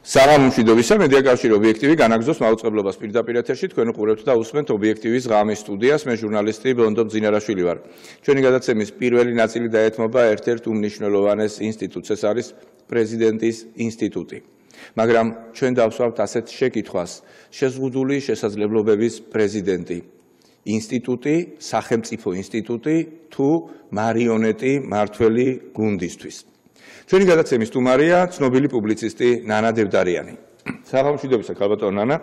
საღამომშვიდობისა მედია კავშირი ობიექტივი განაგზობს მაუწყებლობას. პირდაპირ ეთერში თქვენ უყურებთ და უსმენთ ობიექტივის ღამის სტუდიას. მე ჟურნალისტი ბონდო ძინარაშვილი ვარ. ჩვენი გადაცემის პირველი ნაწილი დაეთმობა ერთ-ერთ უმნიშვნელოვანეს ინსტიტუტს. ეს არის პრეზიდენტის ინსტიტუტი. მაგრამ ჩვენ დავსვავთ ასეთ შეკითხვას. შეზღუდული შესაძლებლობების პრეზიდენტი. ინსტიტუტი სახელმწიფო ინსტიტუტი თუ მარიონეტი მართველი გუნდისთვის ჩვენი გადაცემის სტუმარია ცნობილი პუბლიცისტი ნანა დევდარიანი. საღამოშვიდობისა ქალბატონ ნანა.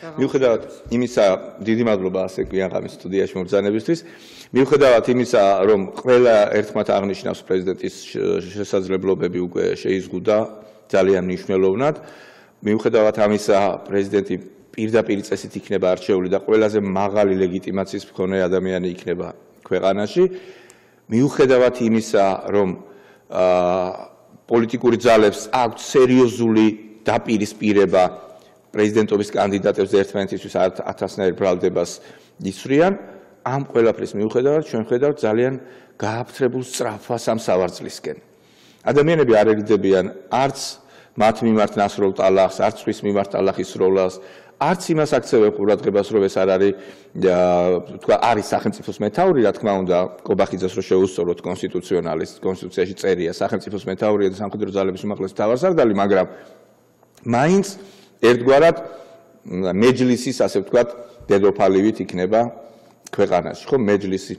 მიუხედავად იმისა, დიდი მადლობა ასე გვიანღამის სტუდიაში მოგზანებისთვის. მიუხედავად იმისა, რომ ყველა ერთხმათ აღნიშნავს პრეზიდენტის შესაძლებლობები უკვე შეიზღუდა ძალიან მნიშვნელოვნად, მიუხედავად ამისა, პრეზიდენტი პირდაპირ წესით იქნება არჩეული და ყველაზე მაღალი ლეგიტიმაციის მქონე ადამიანი იქნება ქვეყანაში. მიუხედავად იმისა, რომ პოლიტიკური ძალებს აქვს სერიოზული დაპირისპირება პრეზიდენტობის კანდიდატებს ერთმანეთისთვის ათასნაირ ბრალდებას ისვრიან ამ ყველაფრის მიუხედავად ჩვენ ხედავთ ძალიან გააფთრებულ სწრაფას ამ სავარძლისკენ. ადამიანები არ ერიდებიან არც მათ მიმართ ნასროლ ტალახს არც ხვის მიმართ ტალახის როლას არც იმას აქცევენ ყურადღებას, რომ ეს არ არის თქვა არის სახელმწიფოს მეთაური, რა თქმა უნდა, კობახიძეს რო შეუსწოროთ კონსტიტუციონალის კონსტიტუციაში წერია სახელმწიფოს მეთაურია და სამხედრო ძალების უმაღლესი თავარსარდალი, მაგრამ მაინც ერთგვარად მეჯლისის ასე ვთქვათ დედოფალივით იქნება ქვეყანაში, ხო, მეჯლისი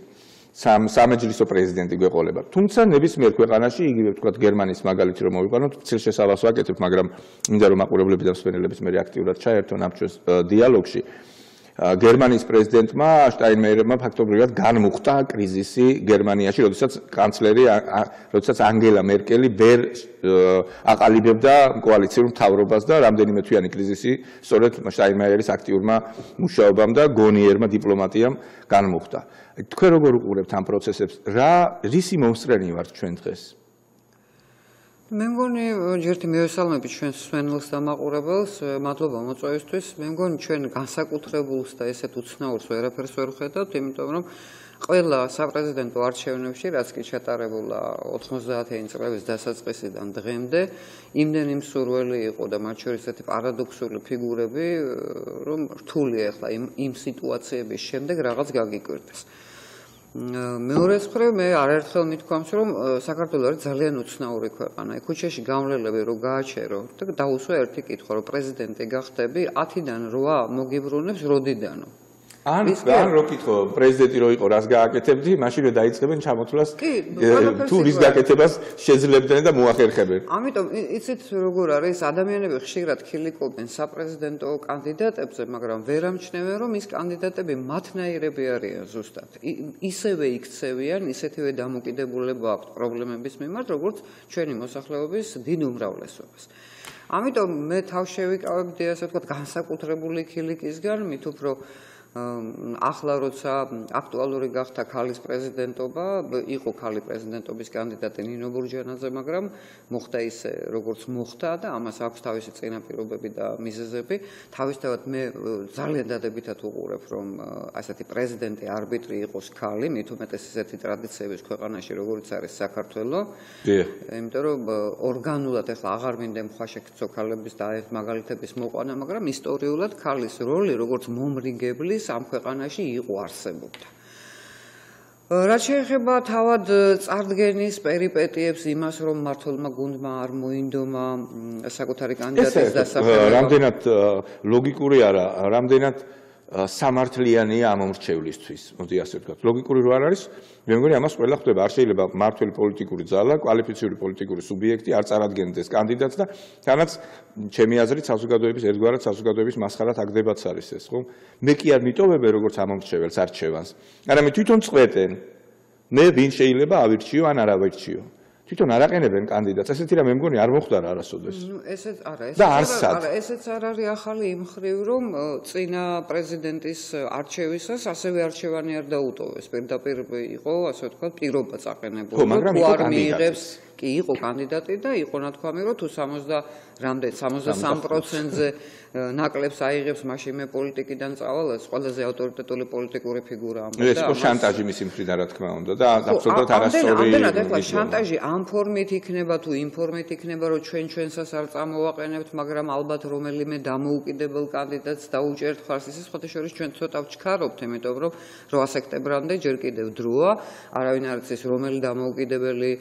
სამ სამეჯლისო პრეზიდენტი გვეყოლება. თუმცა ნებისმიერ ქვეყანაში, იგივე ვთქვათ, გერმანიის მაგალითი რომ მოვიყვანოთ, ცილ შესავალს ვაკეთებ, მაგრამ მინდა რომ მაყურებლები და მსმენელები მე აქტიურად ჩაერთონ ამ ჩვენს დიალოგში. გერმანიის პრეზიდენტმა შტაინმეიერმა ფაქტობრივად განმუხტა კრიზისი გერმანიაში, როდესაც კანცლერი, როდესაც ანგელა მერკელი ვერ აყალიბებდა კოალიციურ მთავრობას და რამდენიმე თვიანი კრიზისი სწორედ შტაინმეიერის აქტიურმა მუშაობამ და გონიერმა დიპლომატიამ განმუხტა. თქვენ როგორ უყურებთ ამ პროცესებს? რა რისი მომსწრენი ვართ ჩვენ დღეს? მე მგონი ჯერტი მივესალმები ჩვენს სვენელს და მაყურებელს, მადლობა მოწვევისთვის. მე მგონი ჩვენ განსაკუთრებულს და ესეთ უცნაურს ვერაფერს ვერ ხედავთ, იმიტომ რომ ყველა საპრეზიდენტო არჩევნებში, რაც კი ჩატარებულა 90-იანი წლების დასაწყისიდან დღემდე, იმდენი მსურველი იყო და მათ შორის ესეთი პარადოქსული ფიგურები, რომ რთულია ახლა იმ იმ სიტუაციების შემდეგ რაღაც გაგიკვირდეს. მეორეს მხრივ მე არაერთხელ მithქვამს რომ საქართველოს არის ძალიან უცნაური ქვეყანა. ქუჩაში გამლელები რო გააჩერო და დაუსვა ერთი კითხვა რომ პრეზიდენტი გახდები 10-დან 8 მოგიბრუნებს როდიდანო. ან ან რო კითხო პრეზიდენტი რო იყო რას გააკეთებდი? მაშინ რო დაიწყებენ ჩამოთვლას თუ რის გაკეთებას შეძლებდნენ და მოახერხებენ. ამიტომ იცით როგორ არის ადამიანები ხშირად ხილიკობენ საპრეზიდენტო კანდიდატებზე მაგრამ ვერ ამჩნევენ რომ ის კანდიდატები მათნაირები არიან ზუსტად. ისევე იქცევიან ისეთივე დამოკიდებულება აქვთ პრობლემების მიმართ როგორც ჩვენი მოსახლეობის დიდ უმრავლესობას ამიტომ მე თავშევიკავებდი ასე ვთქვათ განსაკუთრებული ხილიკისგან მით უფრო ახლა როცა აქტუალური გახდა ქალის პრეზიდენტობა, იყო ქალი პრეზიდენტობის კანდიდატი ნინო ბურჯანაძე, მაგრამ მოხდა ისე, როგორც მოხდა და ამას აქვს თავისი წინაპირობები და მიზეზები. თავისთავად მე ძალიან დადებითად უყურებ, რომ ასეთი პრეზიდენტი არბიტრი იყოს ქალი, მით უმეტეს ესეთი ტრადიციების ქვეყანაში, როგორც არის საქართველო. დიახ. იმიტომ რომ ორგანულად ახლა აღარ მინდა მხაშექცო ქალების და ეს მაგალითების მოყვანა, მაგრამ ისტორიულად ქალის როლი როგორც მომრიგებლის ამ ქვეყანაში იყო არსებობდა. რა შეიძლება თავად წარდგენის პერიპეტიებს იმას რომ მართლმა გუნდმა არ მოინდომა საკუთარი კანდიდატის დასახელება. რამდენად ლოგიკური არა, რამდენად სამართლიანია ამ მომრჩევლისთვის. მოდი ასე ვთქვათ. ლოგიკური რო არ არის, მე მგონი ამას ყველა ხვდება. არ შეიძლება მართლი პოლიტიკური ძალა, კვალიფიციური პოლიტიკური სუბიექტი არ წარადგენდეს კანდიდატს და თანაც ჩემი აზრით საზოგადოების ერთგვარად საზოგადოების მასხარად აგდებაც არის ეს, ხო? მე კი არ მიტოვებ როგორც ამ მომრჩეველს არჩევანს. არამედ თვითონ წვეტენ. მე ვინ შეიძლება ავირჩიო ან არ ავირჩიო? თვითონ არ აყენებენ კანდიდატს. ესეთი რა მე მგონი არ მოხდა რა არასოდეს. ნუ ესეც არა, ესეც არა, ესეც არ არის ახალი იმ ხრივ, რომ წინა პრეზიდენტის არჩევისას ასევე არჩევანი არ დაუტოვეს. პირდაპირ იყო, ასე ვთქვათ, პირობა წაყენებული. ხო, მაგრამ იყო კანდიდატი. კი იყო კანდიდატი და იყო ნათქვამი რომ თუ 60 რამდენ 63%-ზე ნაკლებს აიღებს მაშინ მე პოლიტიკიდან წავალ ეს ყველაზე ავტორიტეტული პოლიტიკური ფიგურა ამ და ეს ხო შანტაჟი მისი მხრიდან რა თქმა უნდა და აბსოლუტურად არასწორი ამდენად ეხლა შანტაჟი ამ ფორმით იქნება თუ იმ ფორმით იქნება რომ ჩვენ ჩვენსას არ წამოვაყენებთ მაგრამ ალბათ რომელიმე დამოუკიდებელ კანდიდატს დაუჭერთ ხარს. ის ხოთა შორის ჩვენ ცოტა ვჩქარობთ იმიტომ რომ 8 სექტემბრამდე ჯერ კიდევ დროა არავინ არ იცის რომელი დამოუკიდებელი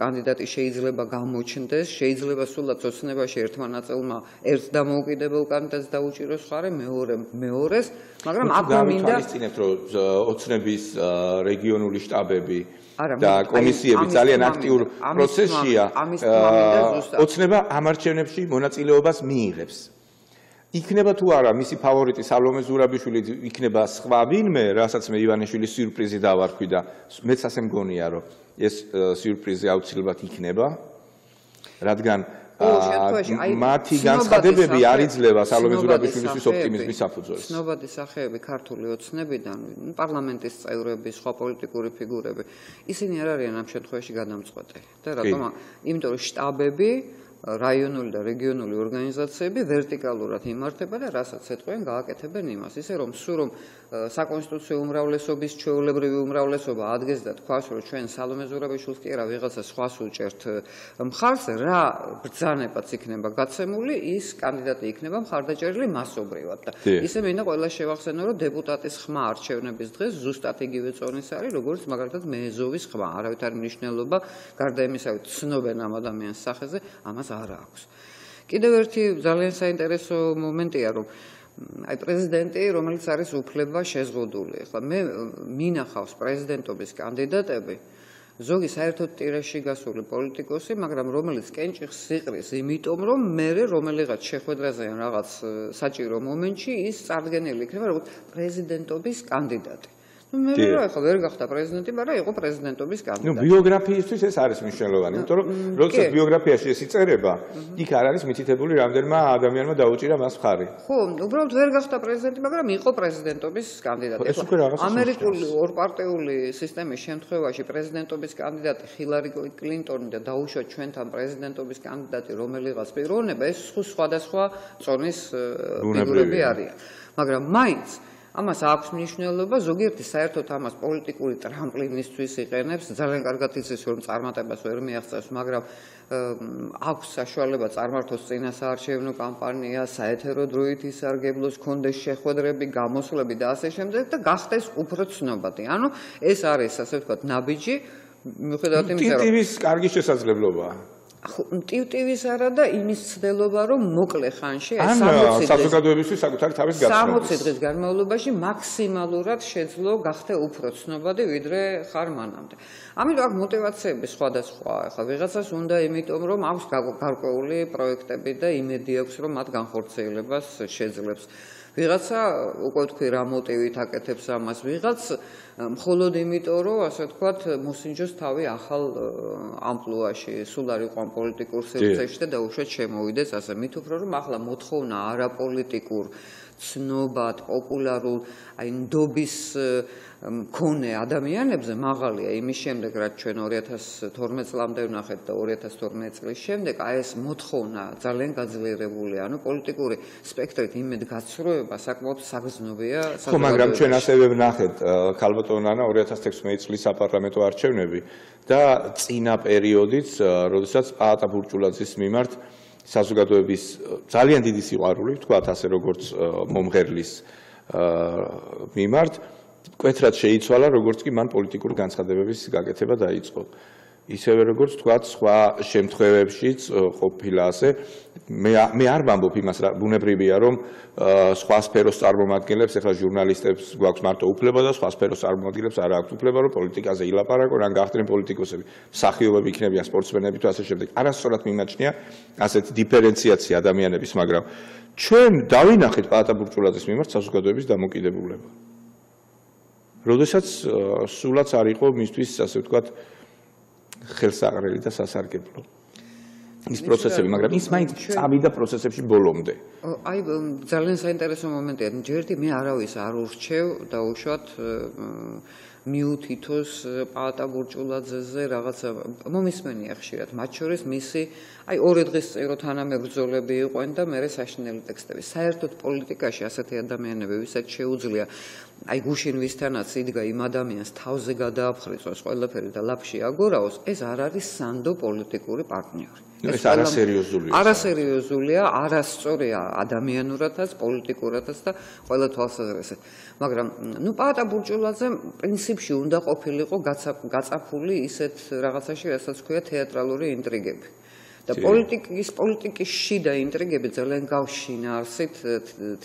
კანდიდატი კონკრეტი შეიძლება გამოჩნდეს, შეიძლება სულად ოცნებაში ერთმა ნაწილმა ერთ დამოუკიდებელ კანდიდატს დაუჭიროს ხარი, მეორე მეორეს, მაგრამ აქ მინდა გავიცინებთ, რომ ოცნების რეგიონული შტაბები და კომისიები ძალიან აქტიურ პროცესშია. ოცნება ამ არჩევნებში მონაწილეობას მიიღებს. იქნება თუ არა მისი ფავორიტი სალომე ზურაბიშვილი იქნება სხვა ვინმე, რასაც მე ივანიშვილის სიურპრიზი დავარქვი და მეც ასე მგონია, რომ ეს სიურპრიზი აუცილებლად იქნება, რადგან მათი განცხადებები არ იძლევა სალომე ზურაბიშვილისთვის ოპტიმიზმის საფუძველს. ცნობადი სახეები ქართული ოცნებიდან, პარლამენტის წევრები, სხვა პოლიტიკური ფიგურები, ისინი არ არიან ამ შემთხვევაში გადამწყვეტი და რატომ? იმიტომ რომ შტაბები რაიონული და რეგიონული ორგანიზაციები ვერტიკალურად იმართება და რასაც ეთყვენ გააკეთებენ იმას. ისე რომ სულ რომ საკონსტიტუციო უმრავლესობის ჩვეულებრივი უმრავლესობა ადგენს და თქვას რომ ჩვენ სალომე ზურაბიშვილს კი არა ვიღაცა სხვას უჭერთ მხარს რა ბრძანებაც იქნება გაცემული ის კანდიდატი იქნება მხარდაჭერილი მასობრივად. და ისე მინდა ყველა შევახსენო რომ დეპუტატის ხმა არჩევნების დღეს ზუსტად იგივე წონის არის როგორც მაგალითად მეეზოვის ხმა. არავითარი მნიშვნელობა გარდა იმისა რომ ცნობენ ამ ადამიანის სახეზე ამას არ აქვს. კიდევ ერთი ძალიან საინტერესო მომენტია რომ აი პრეზიდენტი, რომელიც არის უფლება შეზღუდული. ახლა მე მინახავს პრეზიდენტობის კანდიდატები ზოგი საერთოდ ტირაში გასული პოლიტიკოსი, მაგრამ რომელიც კენჭიხს სიყრის, იმიტომ რომ მე რომელიღაც შეხვედრაზე ან რაღაც საჭირო მომენტში ის წარდგენილი იქნება როგორც პრეზიდენტობის კანდიდატი. მე რა ხო ვერ გახდა პრეზიდენტი, მაგრამ იყო პრეზიდენტობის კანდიდატი. ნუ ბიოგრაფიისთვის ეს არის მნიშვნელოვანი, იმიტომ რომ როდესაც ბიოგრაფიაში ეს იწერება, იქ არ არის მითითებული რამდენმა ადამიანმა დაუჭირა მას ხარი. ხო, უბრალოდ ვერ გახდა პრეზიდენტი, მაგრამ იყო პრეზიდენტობის კანდიდატი. ეს უკვე რაღაცა ამერიკული ორპარტიული სისტემის შემთხვევაში პრეზიდენტობის კანდიდატი ჰილარი კლინტონი და დაუშვათ ჩვენთან პრეზიდენტობის კანდიდატი რომელიღაც პიროვნება, ეს სხვადასხვა წონის ფიგურები არიან. მაგრამ მაინც ამას აქვს მნიშვნელობა ზოგიერთი საერთოდ ამას პოლიტიკური ტრამპლინისთვის იყენებს. ძალიან კარგად იცის რომ წარმატებას ვერ მიაღწევს მაგრამ აქვს საშუალება წარმართოს წინასაარჩევნო კამპანია საეთერო დროით ისარგებლოს კონდეს შეხვედრები გამოსვლები და ასე შემდეგ და გახდეს უფრო ცნობადი. ანუ ეს არის ასე ვთქვათ ნაბიჯი. მიუხედავად იმისა რომ ტიტივის კარგი შესაძლებლობაა ტივტივის არა და იმის ცდელობა რომ მოკლე ხანში აი 60 წლის საზოგადოებისთვის საკუთარი თავის გაცნობა 60 წლის განმავლობაში მაქსიმალურად შეძლო გახდე უფრო ცნობადი ვიდრე ხარ მანამდე. ამიტომ აქ мотиваციები სხვადასხვა. ახლა ვიღაცას უნდა იმიტომ რომ აქვს გარკვეული პროექტები და იმედი აქვს რომ მათ განხორციელებას შეძლებს. ვიღაცა უკვე თქვი რა მოტივით აკეთებს ამას. ვიღაც მხოლოდ იმიტომ რომ ასე ვთქვათ მოსინჯოს თავი ახალ ამპლუაში სულ არ იყო ამ პოლიტიკურ სივრცეში და დაუშვათ შემოვიდეს ასე. მით უფრო რომ ახლა მოთხოვნა არაპოლიტიკურ ცნობად პოპულარულ აი ნდობის მქონე ადამიანებზე მაღალია. იმის შემდეგ რაც ჩვენ 2012 წლამდე ვნახეთ და 2012 წლის შემდეგ აი ეს მოთხოვნა ძალიან გაძლიერებულია ანუ პოლიტიკური სპექტრით იმედ გაცრუება საკმაოდ საგრძნობია ხო მაგრამ ჩვენ ასევე ვნახეთ ქალბატონანა 2016 წლის საპარლამენტო არჩევნები და წინა პერიოდიც როდესაც პაატა ბურჭულაძის მიმართ საზოგადოების ძალიან დიდი სიყვარული თქვათ ასე როგორც მომღერლის მიმართ კვეთრად შეიცვალა, როგორც კი მან პოლიტიკური განცხადებების გაკეთება დაიწყო. ისევე როგორც თქვათ, სხვა შემთხვევებშიც ყოფილა ასე. მე მე არ ვამბობ იმას, რა ბუნებრივია, რომ სხვა სფეროს წარმომადგენლებს, ახლა ჟურნალისტებს გვაქვს მარტო უფლება და სხვა სფეროს წარმომადგენლებს არ აქვს უფლება, რომ პოლიტიკაზე ილაპარაკონ, ან გახდნენ პოლიტიკოსები. მსახიობები იქნებიან, სპორტსმენები თუ ასე შემდეგ. არასწორად მიმაჩნია ასეთი დიფერენციაცია ადამიანების, მაგრამ ჩვენ დავინახეთ პატა ბურჭულაძის მიმართ საზოგადოების დამოკიდებულება. როდესაც სულაც არ იყო მისთვის ასე ვთქვათ ხელსაყრელი და სასარგებლო ის პროცესები, მაგრამ ის მაინც წავიდა პროცესებში ბოლომდე. აი ძალიან საინტერესო მომენტია. ჯერდი მე არავის არ ურჩევ და უშუალოდ მიუთითოს პაატა ბურჭულაძეზე რაღაცა მომისმენია ხშირად. მათ შორის მისი აი ორი დღის წინ რო თანამებრძოლები იყვენ და მე საშინელი ტექსტები. საერთოდ პოლიტიკაში ასეთი ადამიანები ვისაც შეუძლია აი გუშინ ვისთანაც იდგა იმ ადამიანს თავზე გადააფხრიწოს ყველაფერი და ლაფში აგორაოს ეს არ არის სანდო პოლიტიკური პარტნიორი ეს არასერიოზულია არასერიოზულია არასწორია ადამიანურათაც პოლიტიკურათაც და ყველა თვალსაზრისით. მაგრამ ნუ პატა ბურჭულაძე პრინციპში უნდა ყოფილიყო გაწაფული ისეთ რაღაცაში რასაც ქვია თეატრალური ინტრიგები და პოლიტიკის პოლიტიკის შიდა ინტრიგები ძალიან გავშინა არსით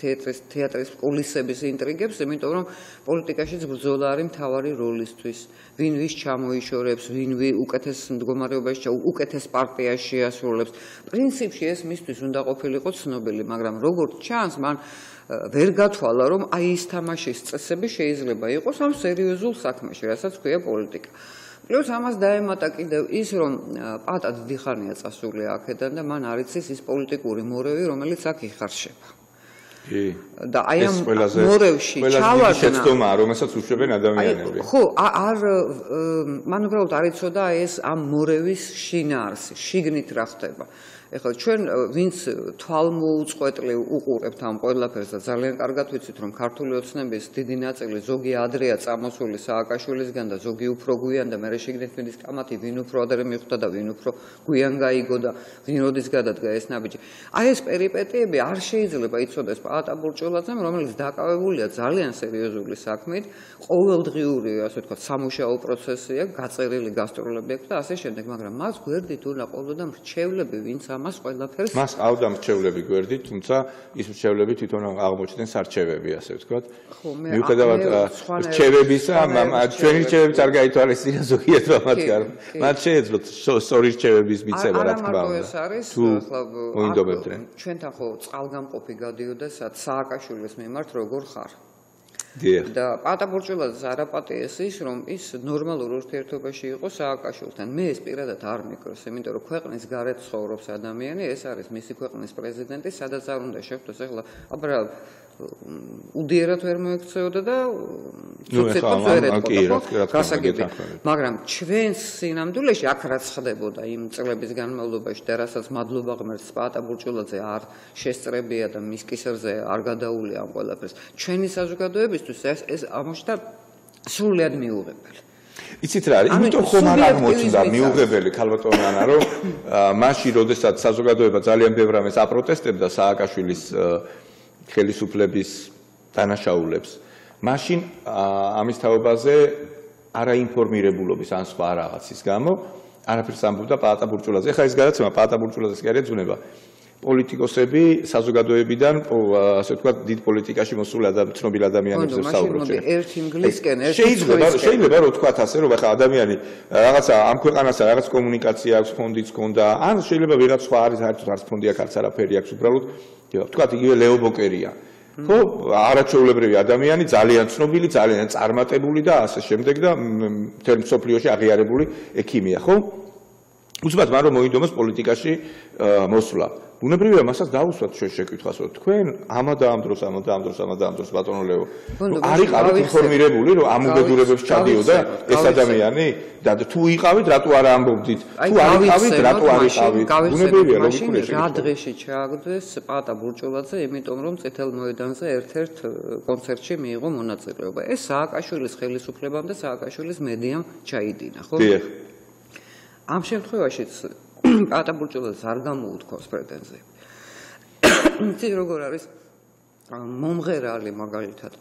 თეატრის თეატრის კულისების ინტრიგებს, იმიტომ რომ პოლიტიკაშიც ბრძოლა არის მთავარი როლისთვის. ვინ ვის ჩამოიშორებს, ვინ ვი უკეთეს მდგომარეობაში უკეთეს პარტიაში ასრულებს. პრინციპში ეს მისთვის უნდა ყოფილიყო ცნობილი, მაგრამ როგორც ჩანს, მან ვერ გათვალა, რომ აი ეს თამაშის წესები შეიძლება იყოს ამ სერიოზულ საქმეში, რასაც ქვია პოლიტიკა. პლუს ამას დაემატა კიდევ ის რომ პატა დიდი ხანია წასული აქედან და მან არ იცის ის პოლიტიკური მორევი რომელიც აქ იხარშება კი და აი ამ მორევში ჩავარდა შეცდომა რომელსაც უშვებენ ადამიანები ხო არ მან უბრალოდ არ იცოდა ეს ამ მორევის შინაარსი შიგნით რა ხდება ეხლა ჩვენ ვინც თვალმოუწყვეტლი უყურებთ ამ ყველაფერს და ძალიან კარგად ვიცით რომ ქართული ოცნების დიდი ნაწილი ზოგი ადრეა წამოსული სააკაშვილისგან და ზოგი უფრო გვიან და მე შეგდეთ მიდის კამათი ვინ უფრო ადრე მიხვდა და ვინ უფრო გვიან გაიგო და ვინ როდის გადადგა ეს ნაბიჯი. აი ეს პერიპეტიები არ შეიძლება იცოდეს პაატა ბურჭულაძემ რომელიც დაკავებულია ძალიან სერიოზული საქმით ყოველდღიური ასე ვთქვათ სამუშაო პროცესია გაწერილი გასტროლები აქვს და ასე შემდეგ მაგრამ მას გვერდით უნდა ყოველდღე მრჩევლები ვინც ამას ყველაფერს მას ყავდა მრჩევლები გვერდით, თუმცა ის მრჩევლები თვითონ აღმოჩნდნენ სარჩევები, ასე ვთქვათ. ხო, მე მიუხედავად რჩევებისა, ჩვენი რჩევებიც არ გაითვალისწინა ზოგიერთმა მათგან. მათ შეეძლოთ სწორი რჩევების მიცემა, რა თქმა უნდა. ეს არის ახლა მოინდომებდნენ. ჩვენთან ხო წყალგამყოფი გადიოდა სააკაშვილის მიმართ როგორ ხარ? და პატაბურჭულაძე არაპატიეს ის რომ ის ნორმალურ ურთიერთობაში იყო სააკაშვილთან. მე ეს პირადად არ მიკროს, იმიტომ რომ ქვეყნის გარეთ ცხოვრობს ადამიანი, ეს არის მისი ქვეყნის პრეზიდენტი, სადაც არ უნდა შეხვდეს ახლა აბა უდიერად ვერ მოექცეოდა და ცოტა ვერ ეთქვა გასაგები მაგრამ ჩვენს სინამდვილეში აქ რაც ხდებოდა იმ წლების განმავლობაში და რასაც მადლობა ღმერთს პატა ბურჭულაძე არ შესწრებია და მის კისერზე არ გადაულია ამ ყველაფერს ჩვენი საზოგადოებისთვის ეს ეს ამოშთა სრულად მიუღებელი. იცით რა არის? იმიტომ ხომ არ აღმოჩნდა მიუღებელი ქალბატონიანა, რომ მაშინ, როდესაც საზოგადოება ძალიან ბევრ ამას აპროტესტებდა სააკაშვილის ხელისუფლების დანაშაულებს. მაშინ ამის თაობაზე არაინფორმირებულობის ან სხვა რაღაცის გამო არაფერს ამბობდა პაატა ბურჭულაძე. ეხლა ეს გადაცემა პაატა ბურჭულაძეს კი არ ეძუნება. პოლიტიკოსები საზოგადოებიდან, ასე ვთქვათ, დიდ პოლიტიკაში მოსულ ადამიანებს ადამიანებს საუბრობენ. ხო, ერთი ინგლისკენ, ერთი შეიძლება შეიძლება რომ ვთქვათ ასე, რომ ახლა ადამიანი რაღაცა ამ ქვეყანასა რაღაც კომუნიკაცია აქვს, ფონდიც ქონდა, ან შეიძლება ვიღაც სხვა არის, საერთოდ არც ფონდი აქვს, არც არაფერი აქვს, უბრალოდ ვთქვათ, იგივე ლეო ბოკერია. ხო, არაჩვეულებრივი ადამიანი, ძალიან ცნობილი, ძალიან წარმატებული და ასე შემდეგ და თერმ სოფლიოში აღიარებული ექიმია, ხო? უცბად მაგრამ მოინდომოს პოლიტიკაში მოსვლა. ბუნებრივია მასაც დაუსვათ ჩვენ შეკითხვას რომ თქვენ ამა და ამ დროს ამა და ამ დროს ამა და ამ დროს ბატონო ლეო არ იყავით ინფორმირებული რომ ამ უბედურებებს ჩადიოდა ეს ადამიანი და თუ იყავით რატო არ ამბობდით? თუ არ იყავით რატო არ იყავით? ბუნებრივია ლოგიკური შეკითხვა რა დღეში ჩააგდეს პატა ბურჭულაძე იმიტომ რომ წითელ მოედანზე ერთ-ერთ კონცერტში მიიღო მონაწილეობა. ეს სააკაშვილის ხელისუფლებამ და სააკაშვილის მედიამ ჩაიდინა ხო? დიახ ამ შემთხვევაშიც პატაბურჭულას არ გამოუთქოს პრეტენზიები. იცი როგორ არის? მომღერალი მაგალითად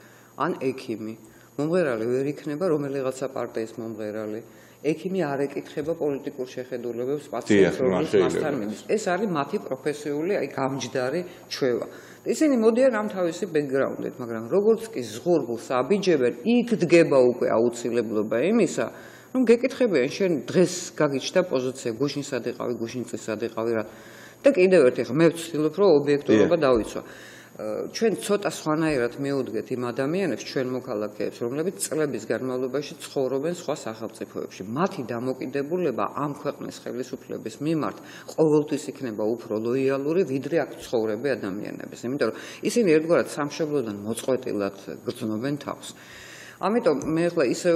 ან ექიმი. მომღერალი ვერ იქნება რომელიღაცა პარტიის მომღერალი. ექიმი არ ეკითხება პოლიტიკურ შეხედულებებს პაციენტის მასთან მიდის ეს არის მათი პროფესიული აი გამჯდარი ჩვევა. ისინი მოდიან ამ თავისი ბექგრაუნდით მაგრამ როგორც კი ზღურბულს აბიჯებენ იქ დგება უკვე აუცილებლობა იმისა რომ გეკითხებიან შენ დღეს გაგიჩნდა პოზიცია გუშინ სად იყავი გუშინ წეს სად იყავი რა. და კიდევ ერთი ხა მე ვცდილობ რომ ობიექტურობა დავიცვა. ჩვენ ცოტა სხვანაირად მეუდგეთ იმ ადამიანებს ჩვენ მოქალაქეებს რომლებიც წლების განმავლობაში ცხოვრობენ სხვა სახელმწიფოებში. მათი დამოკიდებულება ამ ქვეყნის ხელისუფლების მიმართ ყოველთვის იქნება უფრო ლოიალური ვიდრე აქ ცხოვრები ადამიანების იმიტომ რომ ისინი ერთგვარად სამშობლოდან მოწყვეტილად გრძნობენ თავს ამიტომ მე ახლა ისე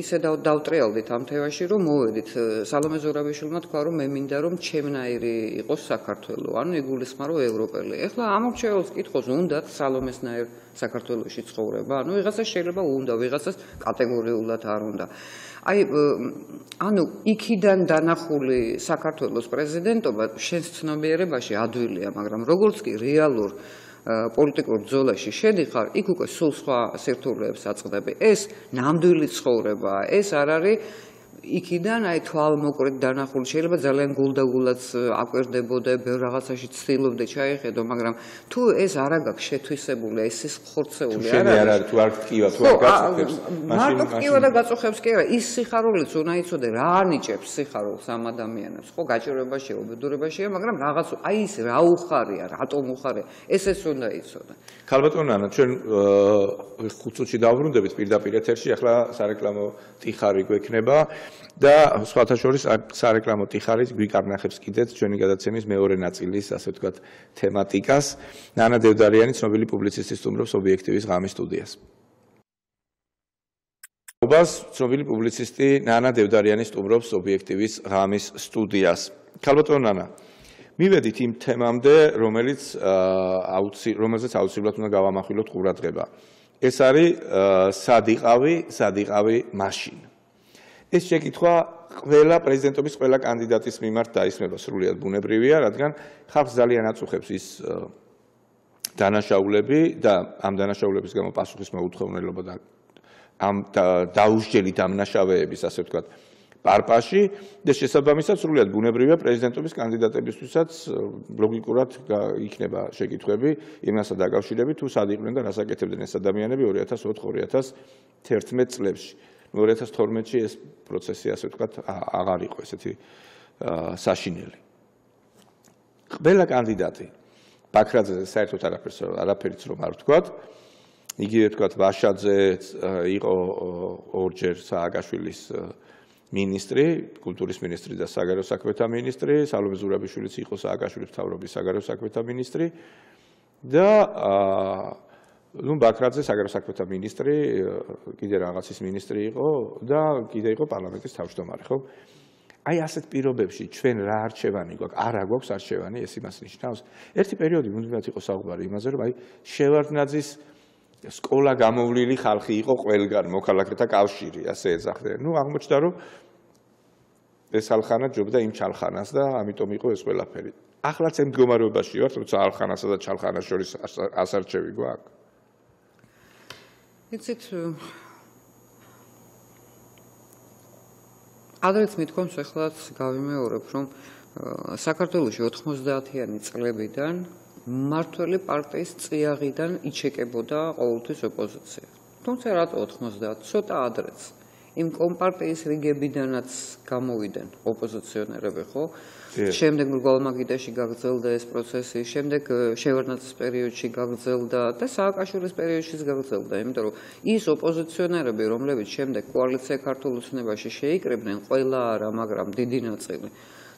ისე დავტრიალდით ამ თემაში, რომ მოვედით სალომე ზურაბიშვილმა თქვა, რომ მე მინდა რომ ჩემნაირი იყოს საქართველო, ანუ იგულისხმარო ევროპელი. ახლა ამორჩეულს კითხოს უნდათ სალომესნაირ საქართველოში ცხოვრება, ანუ ვიღაცას შეიძლება უნდა, ვიღაცას კატეგორიულად არ უნდა. აი ანუ იქიდან დანახული საქართველოს პრეზიდენტობა შენს ცნობიერებაში ადვილია, მაგრამ როგორც კი რეალურ პოლიტიკურ ბრძოლაში შედიხარ, იქ უკვე სულ სხვა სირთულეებს აწყდები. ეს ნამდვილი ცხოვრება, ეს არ არის იქიდან აი თვალმოკლედ დანახული შეიძლება ძალიან გულდაგულაც აკვირდებოდე, ბევრ რაღაცაში ცდილობდე ჩაიხედო, მაგრამ თუ ეს არ აგაქვს შეთვისებული, ეს ის ხორცეული არ არის. არ არის თუ არ ტკივა, თუ არ გაწუხებს, მაშინ მარტო ტკივა და გაწუხებს კი არა, ის სიხარულიც უნდა იცოდე რა ანიჭებს სიხარულს ამ ადამიანებს. ხო, გაჭირვებაშია, უბედურებაშია, მაგრამ რაღაც აი ის რა უხარია, რატომ უხარია, ესეც უნდა იცოდე. ქალბატონანა, ჩვენ ხუთ წუთში დავბრუნდებით პირდაპირ ეთერში, ახლა სარეკლამო ტიხარი გვექნება. და სხვათა შორის სარეკლამო ტიხარის გვიკარნახებს კიდეც ჩვენი გადაცემის მეორე ნაწილის, ასე ვთქვათ, თემატიკას. ნანა დევდარიანი, ცნობილი პუბლიცისტი სტუმრობს ობიექტივის ღამის სტუდიას. ობას ცნობილი პუბლიცისტი ნანა დევდარიანი სტუმრობს ობიექტივის ღამის სტუდიას. ქალბატონ ნანა, მივედით იმ თემამდე, რომელიც აუცი რომელზეც აუცილებლად უნდა გავამახვილოთ ყურადღება. ეს არის სადიყავი, სადიყავი მაშინ. ეს შეკითხვა ყველა პრეზიდენტობის ყველა კანდიდატის მიმართ დაისმება სრულიად ბუნებრივია, რადგან ხალხს ძალიან აწუხებს ის დანაშაულები და ამ დანაშაულების გამო პასუხის მოუთხოვნელობა და ამ დაუსჯელი დამნაშავეების, ასე ვთქვათ, პარპაში და შესაბამისად სრულიად ბუნებრივია პრეზიდენტობის კანდიდატებისთვისაც ლოგიკურად იქნება შეკითხვები იმასა დაკავშირებით თუ სად იყვნენ და რას აკეთებდნენ ეს ადამიანები 2004-2011 წლებში. 2012-ში ეს პროცესი ასე ვთქვათ აღარ იყო ესეთი საშინელი. ყველა კანდიდატი ბაქრაძეზე საერთოდ არაფერს არაფერიც რომ არ ვთქვათ. იგივე ვთქვათ ვაშაძე იყო ორჯერ სააგაშვილის მინისტრი, კულტურის მინისტრი და საგარეო საქმეთა მინისტრი, სალომე ზურაბიშვილიც იყო სააგაშვილის მთავრობის საგარეო საქმეთა მინისტრი და აა ნუ ბაქრაძე საგარეო საქმეთა მინისტრი, კიდე რაღაცის მინისტრი იყო და კიდე იყო პარლამენტის თავმჯდომარე, ხო? აი ასეთ პირობებში ჩვენ რა არჩევანი გვაქვს? არა გვაქვს არჩევანი, ეს იმას ნიშნავს. ერთი პერიოდი მუდმივად იყო საუბარი იმაზე, რომ აი შევარდნაძის სკოლა გამოვლილი ხალხი იყო ყველგან, მოქალაქეთა კავშირი, ასე ეძახდნენ. ნუ აღმოჩნდა, რომ ეს ალხანა ჯობდა იმ ჩალხანას და ამიტომ იყო ეს ყველაფერი. ახლაც ამ მდგომარეობაში ვართ, როცა ალხანასა და ჩალხანას შორის ასარჩევი გვაქვს. იცით ადრეც მithkoms ახლაც გავიმეორებ რომ საქართველოში 90-იანი წლებიდან მართველი პარტიის წიაღიდან იჩეკებოდა ყოველთვის ოპოზიცია. თუმცა რატო 90? ცოტა ადრეც. იმ კომპარტიის რიგებიდანაც გამოვიდნენ ოპოზიციონერები, ხო? შემდეგ გოლმაგიდაში გაგრძელდა ეს პროცესი, შემდეგ შევარდნაძის პერიოდში გაგრძელდა და სააკაშვილის პერიოდშიც გაგრძელდა, იმიტომ რომ ის ოპოზიციონერები, რომლებიც შემდეგ კოალიცია ქართულ ოცნებაში შეიკრებდნენ, ყველა არა, მაგრამ დიდი ნაწილი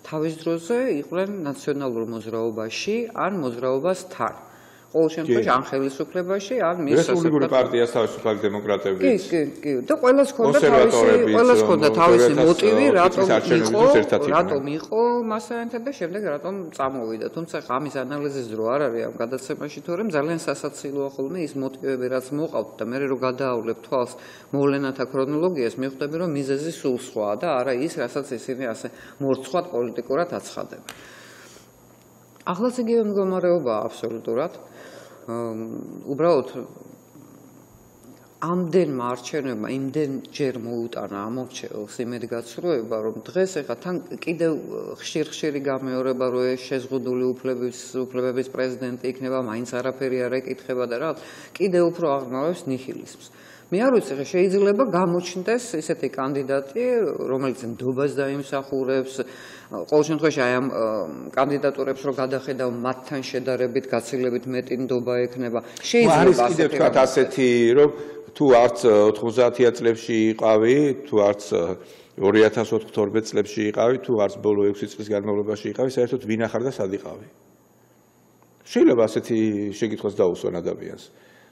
თავის დროზე იყვნენ ნაციონალურ მოძრაობაში ან მოძრაობასთან. ყოველ შემთხვევაში ან ხელისუფლებაში, ან მის რესპუბლიკური პარტიას თავისუფალი დემოკრატები. კი, კი, კი. და ყველას ჰქონდა თავისი, ყველას ჰქონდა თავისი მოტივი, რატომ იყო, რატომ იყო მასაენთან და შემდეგ რატომ წამოვიდა. თუმცა ამის ანალიზის დრო არ არის ამ გადაცემაში, თორემ ძალიან სასაცილოა ხოლმე ის მოტივები, რაც მოყავთ და მე რო გადაავლებ თვალს მოვლენათა ქრონოლოგიას, მიხვდები რომ მიზეზი სულ სხვაა და არა ის, რასაც ისინი ასე მორცხვად პოლიტიკურად აცხადებენ. ახლაც იგივე მდგომარეობაა აბსოლუტურად. უბრალოდ ამდენმა არჩევნებმა იმდენ ჯერ მოუტანა ამორჩეულს იმედგაცრუება რომ დღეს ეხა თან კიდევ ხშირ-ხშირი გამეორება რომ ეს შეზღუდული უფლების უფლებების პრეზიდენტი იქნება მაინც არაფერი არ ეკითხება და რა კიდევ უფრო აღმავებს ნიჰილიზმს მე არ ვიცი ხე შეიძლება გამოჩნდეს ესეთი კანდიდატი რომელიც ნდობას დაიმსახურებს ყოველ შემთხვევაში აი ამ კანდიდატურებს რო გადახედავ მათთან შედარებით გაცილებით მეტი ნდობა ექნება. შეიძლება ასე თქვა ასეთი რომ თუ არც 90-იან წლებში იყავი თუ არც 2012 წლებში იყავი თუ არც ბოლო 6 წლის განმავლობაში იყავი საერთოდ ვინ ახარ და სად იყავი. შეიძლება ასეთი შეკითხვას დაუსვან ადამიანს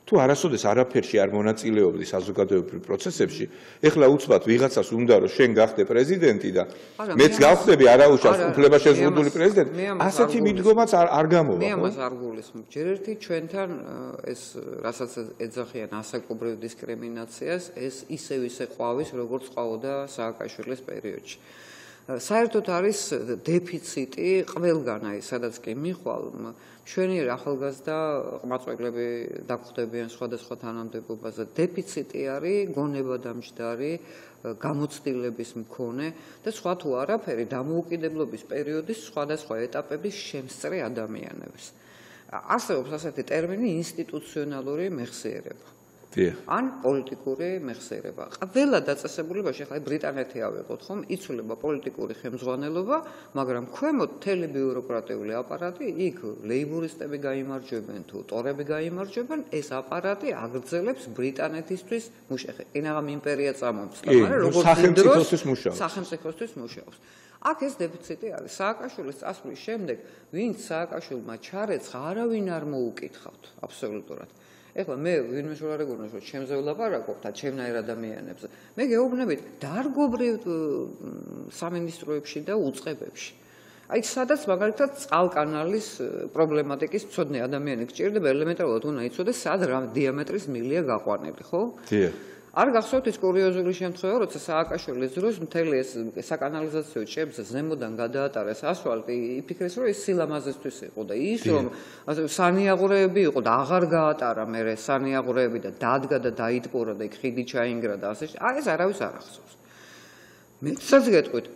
თუ არასოდეს არაფერში არ მონაწილეობდი საზოგადოებრივ პროცესებში, ეხლა უცბად ვიღაცას უნდა რომ შენ გახდე პრეზიდენტი და მეც გავხდები არაუშავს უფლებაშეზღუდული პრეზიდენტი, ასეთი მიდგომაც არ არ გამოვა. მე ამას არ გულისხმობ. ჯერ ერთი ჩვენთან ეს რასაც ეძახიან ასაკობრივ დისკრიმინაციას, ეს ისევ ისე ყვავის, როგორც ყვაოდა სააკაშვილის პერიოდში. საერთოდ არის დეფიციტი ყველგან აი სადაც კი მიხვალ ჩვენი ახალგაზრდა ყმაწვილები დაგხვდებიან სხვადასხვა თანამდებობაზე. დეფიციტი არის გონება დამჯდარი გამოცდილების მქონე და სხვა თუ არაფერი დამოუკიდებლობის პერიოდის სხვადასხვა ეტაპების შემსწრე ადამიანებს. არსებობს ასეთი ტერმინი ინსტიტუციონალური მეხსიერება ან პოლიტიკური მეხსიერება. ყველა დაწესებულებაში ხა ბრიტანეთი ავიღოთ ხომ, იცვლება პოლიტიკური ხელმძღვანელობა, მაგრამ ქვემოთ მთელი ბიუროკრატიული აპარატი, იქ ლეიბურისტები გამოიმარჯვებენ თუ ტორები გამოიმარჯვებენ, ეს აპარატი აგრძელებს ბრიტანეთისთვის მუშახე. ინაღამ იმპერია წამოწს, მაგრამ როგორც სახელმწიფოსთვის მუშაობს. სახელმწიფოსთვის მუშაობს. აქ ეს დეფიციტი არის. სააკაშვილის წასვლის შემდეგ, ვინც სააკაშვილმა ჩარეცხა, არავინ არ მოუკითხავთ აბსოლუტურად. ეხლა მე ვინმე შორ არ ეგონა რომ ჩემზე ვლაპარაკობ და ჩემნაირ ადამიანებზე მე გეუბნებით დარგობრივ სამინისტროებში და უწყებებში აი სადაც მაგალითად წყალკანალის პრობლემატიკის მცოდნე ადამიანი გჭირდება ელემენტარულად უნდა იცოდეს სად რა დიამეტრის მილია გაყვანილი ხო? დიახ. არ გახსოვთ ის კურიოზული შემთხვევა, როცა სააკაშვილის დროს მთელი ეს საკანალიზაციო ჭებზე ზემოდან გადაატარეს ასფალტი, იფიქრეს, რომ ის სილამაზესთვის იყო და ის რომ სანიაღურეები იყო და აღარ გაატარა მე სანიაღურეები და დადგა და დაიტბორა და იქ ხიდი ჩაინგრა და ასე. აი ეს არავის არ ახსოვს. მეცაც გეტყვით.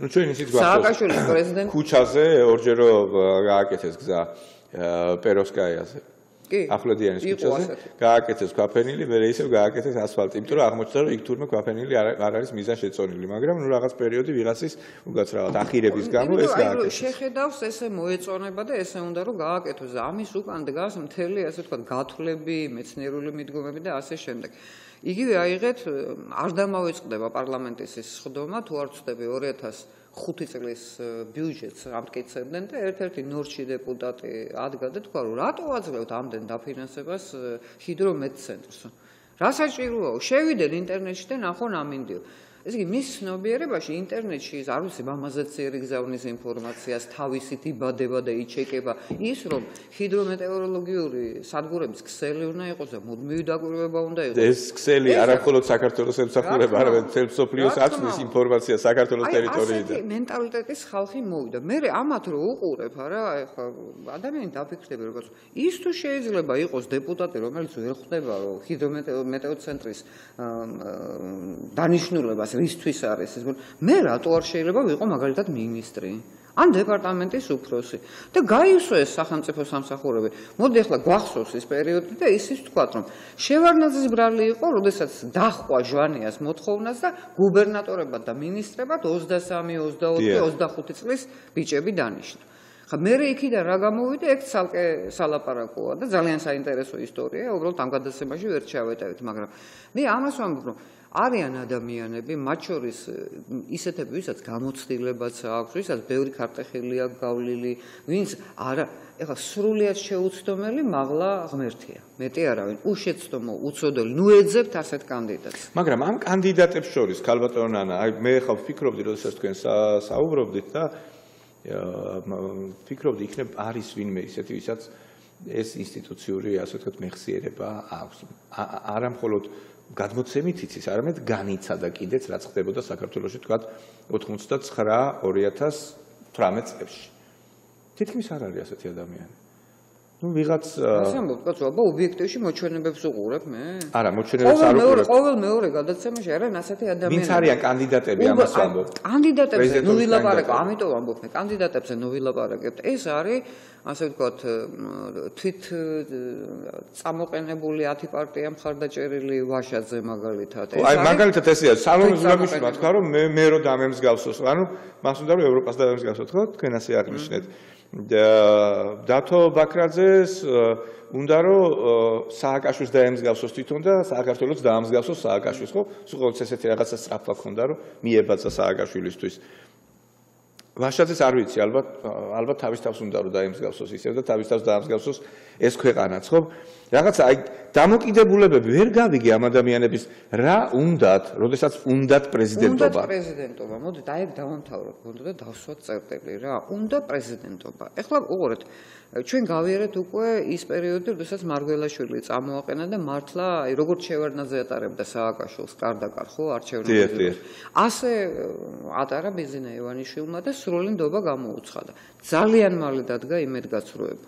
ну ჩვენ ისიც გვახსოვს. სააკაშვილის პრეზიდენტი ქუჩაზე ორჯერო გააკეთეს გზა პეროსკაიაზე. კი ახლოდიანის ქუჩაზე გააკეთეს ქვაფენილი მე ისევ გააკეთეს ასფალტი. იმიტომ რომ აღმოჩნდა რომ იქ თურმე ქვაფენილი არ არის მიზან შეწონილი მაგრამ ნუ რაღაც პერიოდი ვიღაცის უგაცრავად ახირების გამო ეს გააკეთეს. შეხედავს ესე მოეწონება და ესე უნდა რომ გააკეთოს. ამის უკან დგას მთელი ასე თქვა გათვლები მეცნიერული მიდგომები და ასე შემდეგ. იგივე აიღეთ არ დამავიწყდება პარლამენტის ეს სხდომა თუ არ ვწდები 2000 ხუთი წლის ბიუჯეტს ამტკიცებდნენ და ერთ-ერთი ნორჩი დეპუტატი ადგა და თქვა რომ რატო აძლევთ ამდენ დაფინანსებას ჰიდრომედცენტრს? რა საჭიროა შევიდენ ინტერნეტში და ნახონ ამინდიო ეს იგი მის ცნობიერებაში ინტერნეტში ის არ ვიცი მამაზეც ერიგზავნის ინფორმაციას თავისი დიბადება და იჩეკება. ის რომ ჰიდრომეტეოროლოგიური სადგურების ქსელი უნდა იყოს და მუდმივი დაკვირვება უნდა იყოს. ეს ქსელი არახოლოდ საქართველოს ემსახურება არამედ მთელ სოფლიოს აცნის ინფორმაცია საქართველოს ტერიტორიიდან. აი მენტალიტეტის ხალხი მოვიდა. მე ამათ რო უყურებ არა ეხლა ადამიანი დაფიქრდება როგორც ის თუ შეიძლება იყოს დეპუტატი რომელიც ვერ ხვდება რომ ჰიდრომეტეოცენტრის დანიშნულებას რისთვის არის ეს მე რატო არ შეიძლება ვიყო მაგალითად მინისტრი? ან დეპარტამენტის უფროსი. და გაისვეს სახელმწიფო სამსახურები. მოდი ახლა გვახსოვს ეს პერიოდი და ისიც თქვა რომ შევარნაძის ბრალი იყო როდესაც დახვა ჟვანიას მოთხოვნას და გუბერნატორებად და მინისტრებად 23 24 25 წლის ბიჭები დანიშნა. ხა მე იქიდან რა გამოვიდა? ეგ ცალკე სალაპარაკოა და ძალიან საინტერესო ისტორია უბრალოდ ამ გადაცემაში ვერ ჩავეტევით მაგრამ მე ამას ვამბობ რომ არიან ადამიანები, მათ შორის ისეთები, ვისაც გამოცდილებაც აქვს, ვისაც ბევრი ქარტეხილი აქვს გავლილი, ვინც არა, ეხლა სრულიად შეუცდომელი, მაღლა ღმერთია. მეტი არავინ, უშეცდომო, უცოდელი, ნუ ეძებთ ასეთ კანდიდატს. მაგრამ ამ კანდიდატებს შორის, ქალბატონანა, აი მე ხავ ფიქრობდი, როდესაც თქვენ საუბრობდით და ფიქრობდი, იქნებ არის ვინმე ისეთი, ვისაც ეს ინსტიტუციური, ასე ვთქვათ, მეხსიერება აქვს. არა მხოლოდ გადმოცემით იცის, არამედ განიცა და კიდეც რაც ხდებოდა საქართველოში თქვა 89-2018 წლებში. თითქმის არ არის ასეთი ადამიანი. Ну ვიღაც ასე ამბობ, კაცო, აბა ობიექტივში მოჩვენებებს უყურებ მე? არა, მოჩვენებებს არ უყურებ. ყოველ მეორე გადაცემაში არიან ასეთი ადამიანები. ვინც არიან კანდიდატები ამას ამბობ? კანდიდატებზე ნუ ვილაპარაკო, ამიტომ ამბობ მე, კანდიდატებზე ნუ ვილაპარაკებთ. ეს არის ასე ვთქვათ, თვით წამოყენებული 10 პარტია მხარდაჭერილი ვაშაძე მაგალითად. ეს აი მაგალითად ესეა, სალონის ზურაბიში მათქვა რომ მე მე რო დამემსგავსოს, ანუ მას უნდა რომ ევროპას დამემსგავსოთ, ხო? თქვენ ასე აღნიშნეთ. დათო ბაქრაძეს უნდა რომ სააკაშვილს დაემსგავსოს თვითონ და საქართველოს დაამსგავსოს სააკაშვილს ხო? სულ ყოველთვის ესეთი რაღაცა სწრაფვა ქონდა რომ მიებაცა სააკაშვილისთვის. ვაშაძეს არ ვიცი, ალბათ ალბათ თავის თავს უნდა რომ დაემსგავსოს ისევ და თავის თავს დაემსგავსოს ეს ქვეყანაც, ხო? რაღაც აი დამოკიდებულებები ვერ გავიგე ამ ადამიანების რა უნდათ, როდესაც უნდათ პრეზიდენტობა. უნდათ პრეზიდენტობა. მოდით აი ეგ დავამთავროთ, უნდა და დავსვათ წერტილი რა. უნდა პრეზიდენტობა. ეხლა უყურეთ, ჩვენ გავიარეთ უკვე ის პერიოდი, როდესაც მარგველაშვილი წამოაყენა და მართლა აი როგორც შევარდნაძე ატარებდა სააკაშვილს კარდაკარ, ხო, არჩევნებში. ასე ატარა ბიზინა ივანიშვილმა და სრული ნდობა გამოუცხადა. ძალიან მალე დადგა იმედგაცრუება.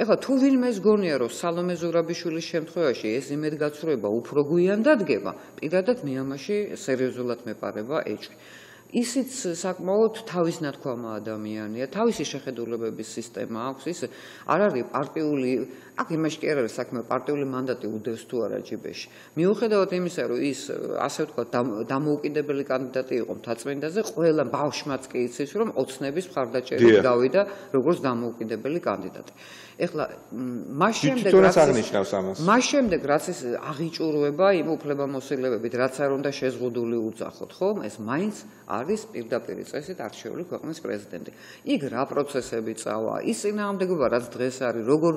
ეხლა თუ ვინმეს გონია რომ სალომე ზურაბიშვილის შემთხვევაში ეს იმედგაცრუება უფრო გვიან დადგება, პირადად მე ამაში სერიოზულად მეპარება ეჭვი. ისიც საკმაოდ თავის ნათქვამა ადამიანია, თავისი შეხედულებების სისტემა აქვს, ის არ არის პარტიული, აქ იმაში კი არ არის საქმე, პარტიული მანდატი უდევს თუ არა ჯიბეში. მიუხედავად იმისა, რომ ის ასე ვთქვათ, დამოუკიდებელი კანდიდატი იყო მთაწმინდაზე, ყველა ბავშვმაც კი იცის, რომ ოცნების მხარდაჭერით გავიდა როგორც დამოუკიდებელი კანდიდატი. ეხლა მას შემდეგ რაც აღნიშნავს ამას. მას შემდეგ რაც ის აღიჭურვება იმ უფლებამოსილებებით, რაც არ უნდა შეზღუდული უძახოთ, ხო? ეს მაინც არის პირდაპირ წესით არჩეული ქვეყნის პრეზიდენტი. იქ რა პროცესები წავა? ის წინააღმდეგობა რაც დღეს არის, როგორ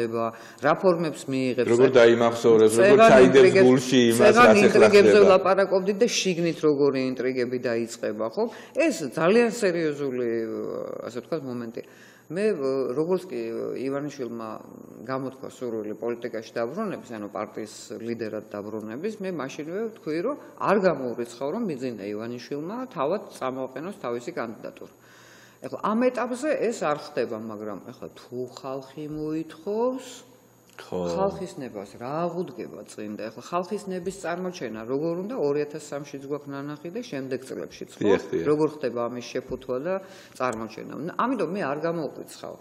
დაღრმავდება, რა ფორმებს მიიღებს? როგორ დაიმახსოვრებს, როგორ ჩაიდებს გულში იმას, რაც ეხლა ინტრიგებზე ვლაპარაკობდით და შიგნით როგორი ინტრიგები დაიწყება, ხო? ეს ძალიან სერიოზული ასე ვთქვათ მომენტია. მე როგორც კი ივანიშვილმა გამოთქვა სურვილი პოლიტიკაში დაბრუნების, ანუ პარტიის ლიდერად დაბრუნების, მე მაშინვე ვთქვი, რომ არ გამოურიცხავ, რომ მიძინა ივანიშვილმა თავად წამოაყენოს თავისი კანდიდატურა. ეხლა ამ ეტაპზე ეს არ ხდება, მაგრამ ეხლა თუ ხალხი მოითხოვს, ხო. ხალხის ნებას რა აღუდგება წინდა? ეხლა ხალხის ნების წარმოჩენა როგორ უნდა 2003-ში გვაქვს ნანახი და შემდეგ წლებშიც ხო? როგორ ხდება ამის შეფუთვა და წარმოჩენა? ამიტომ მე არ გამოვყიცხავ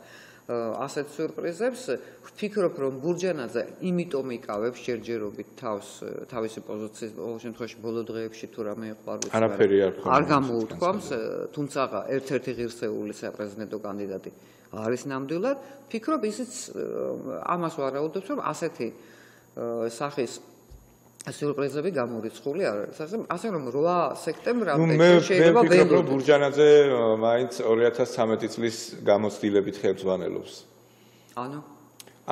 ასეთ სიურპრიზებს ვფიქრობ რომ ბურჯანაძე იმიტომ იკავებს ჯერჯერობით თავს თავისი პოზიციის ყოველ შემთხვევაში ბოლო დღეებში თუ რამე ვიცი არაფერი არ არ გამოუთქვამს თუმცა ერთ-ერთი ღირსეული საპრეზიდენტო კანდიდატი არის ნამდვილად. ფიქრობ ისიც ამას ვარაუდობთ რომ ასეთი სახის სიურპრიზები გამორიცხული არ არის. ასე ასე რომ 8 სექტემბრამდე შეიძლება ველოდო მე ვფიქრობ ბურჯანაძე მაინც 2013 წლის გამოცდილებით ხელმძღვანელობს ანუ?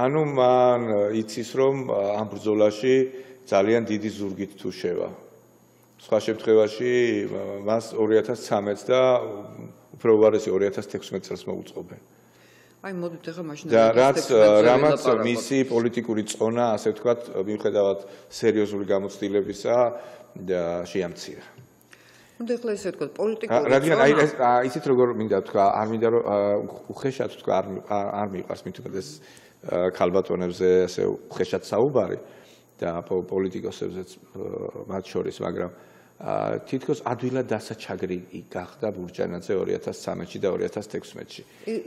ანუ მან იცის რომ ამ ბრძოლაში ძალიან დიდი ზურგით თუ შევა. სხვა შემთხვევაში მას 2013 და უფრო უარესი 2016 წელს მოუწყობენ აი მოდით ახლა მაშინ. და რაც რამაც მისი პოლიტიკური წონა ასე ვთქვათ მიუხედავად სერიოზული გამოცდილებისა და შეამცირა. უნდა ახლა ესე ვთქვათ პოლიტიკური რადგან აი ისეთ როგორ მინდა თქვა არ მინდა რომ უხეშად თქვა არ არ მიყვარს მithumades ქალბატონებზე ასე უხეშად საუბარი და პოლიტიკოსებზეც მათ შორის მაგრამ თითქოს ადვილად დასაჩაგრი გახდა ბურჯანაძე 2013-ში და 2016-ში.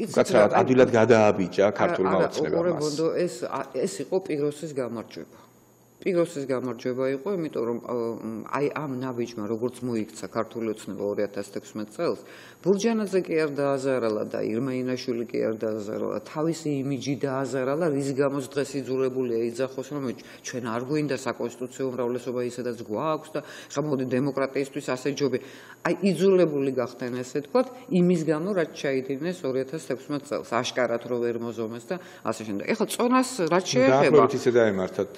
უკაცრავად ადვილად გადააბიჯა ქართულმა ოცნებამ. ეს ეს იყო პიროსის გამარჯვება. პიროსის გამარჯვება იყო, იმიტომ რომ აი ამ ნაბიჯმა როგორც მოიქცა ქართული ოცნება 2016 წელს, ბურჯანაძე კი არ დააზარალა და ირმა ინაშვილი კი არ დააზარალა, თავისი იმიჯი დააზარალა, რის გამოც დღეს იძულებულია იძახოს, რომ ჩვენ არ გვინდა საკონსტიტუციო უმრავლესობა ისედაც გვაქვს და ხა მოდი დემოკრატიისთვის ასე ჯობი. აი იძულებული გახდნენ ესე თქვა, იმის გამო რაც ჩაიდინეს 2016 წელს, აშკარად რო ვერ მოზომეს და ასე შემდეგ. ეხლა წონას რაც შეეხება. დაახლოებით ისე დაემართათ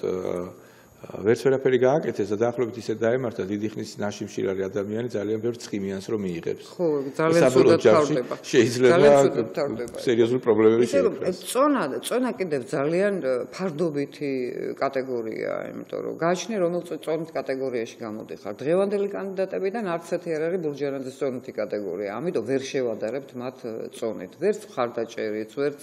ვერც ვერაფერი გააკეთეს და დაახლოებით ისე დაემართა დიდი ხნის ნაშიმშილარი ადამიანი ძალიან ბევრ ცხიმიანს რომ მიიღებს. ხო, ძალიან სულად თავდება. შეიძლება სერიოზული პრობლემები შეექმნას. ისე რომ წონა, წონა კიდევ ძალიან ფარდობითი კატეგორიაა, იმიტომ რომ გააჩნია რომელს წონის კატეგორიაში გამოდიხარ. დღევანდელი კანდიდატებიდან არც ერთი არ არის ბურჯანაძის წონითი კატეგორია. ამიტომ ვერ შევადარებთ მათ წონით. ვერც ხარდაჭერით, ვერც